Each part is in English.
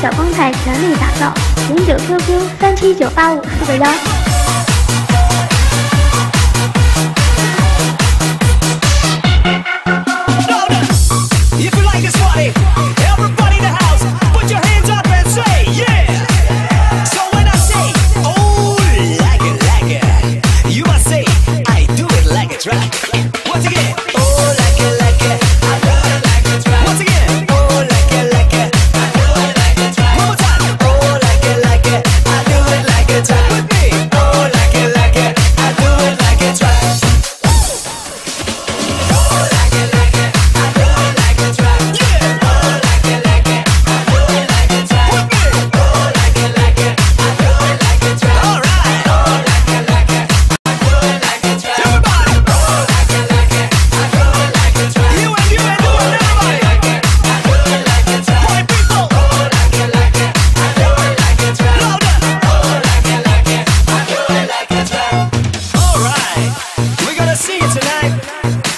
小光彩全力打造，零九 QQ 三七九八五四个幺。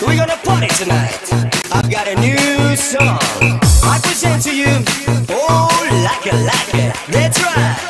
We're gonna party tonight. I've got a new song. I present to you. Oh, like a, like a. That's right.